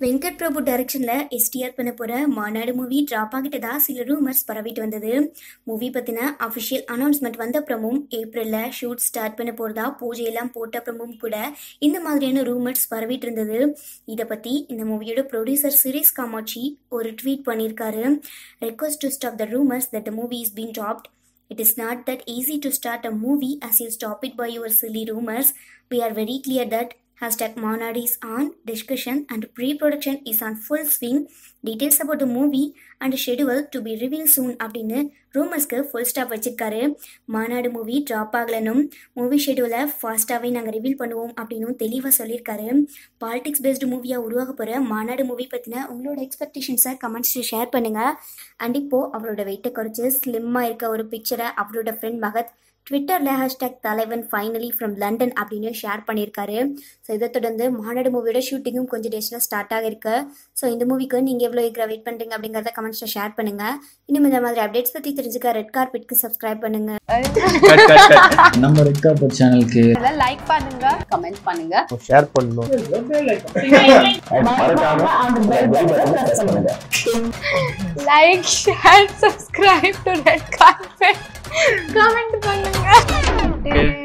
வெங்கட் பிரபு டைரக்ஷனில் எஸ்டிஆர் பண்ண போகிற மாநாடு மூவி ட்ராப் ஆகிட்டதா சில ரூமர்ஸ் பரவிட்டு வந்தது. மூவி பற்றின அஃபிஷியல் அனௌன்ஸ்மெண்ட் வந்த அப்புறமும் ஏப்ரலில் ஷூட் ஸ்டார்ட் பண்ண போகிறதா பூஜையெல்லாம் போட்ட அப்புறமும் கூட இந்த மாதிரியான ரூமர்ஸ் பரவிட்டு இருந்தது. இதை பற்றி இந்த மூவியோட ப்ரொடியூசர் சுரேஷ் காமாட்சி ஒரு ட்வீட் பண்ணியிருக்காரு request to stop the rumours that the movie is been dropped it is not that easy to start a movie as you stop it by your silly rumours we are very clear that hashtag Monad is on, discussion and pre-production is on full swing. Details about the movie and schedule to be revealed soon அப்படின்னு ரூமர்ஸ்க்கு full stop வச்சிருக்காரு. Maanaadu movie drop ஆகலனும் movie ஷெடியூலை ஃபாஸ்ட்டாகவே நாங்கள் reveal பண்ணுவோம் அப்படின்னு தெளிவாக சொல்லியிருக்காரு. பாலிடிக்ஸ் பேஸ்டு மூவியாக உருவாக போகிற மாநாடு மூவி பற்றின உங்களோட எக்ஸ்பெக்டேஷன்ஸை கமெண்ட்ஸில் ஷேர் பண்ணுங்கள் அண்ட் இப்போது அவரோட வெயிட்டை குறைச்சி ஸ்லிம்மாக இருக்க ஒரு பிக்சரை அவரோட ஃப்ரெண்ட் மகத் ட்விட்டரில் ஹேஷ்டேக் தலைவன் ஃபைனலி ஃப்ரம் லண்டன் அப்படின்னு ஷேர் பண்ணியிருக்காரு. ஸோ இதை தொடர்ந்து மாநாடு மூவியோட ஷூட்டிங்கும் கொஞ்சம் டேஸில் ஸ்டார்ட் ஆகிருக்கு ஸோ இந்த மூவிக்கு நீங்கள் எவ்வளோ எக்ரா வெயிட் பண்ணுறீங்க அப்படிங்கிறத கமெண்ட்ஸில் ஷேர் பண்ணுங்கள் இன்னும் இந்த மாதிரி அப்டேட்ஸ் பற்றி தெரிஞ்சுக்க ரெட் கார்பெட்க்கு சப்ஸ்கிரைப் பண்ணுங்கள் நம்ம ரெட் கார்பெட் சேனலுக்கு லைக் பண்ணுங்க கமெண்ட் பண்ணுங்க. ஷேர் பண்ணணும். Like share subscribe to red carpet comment பண்ணுங்க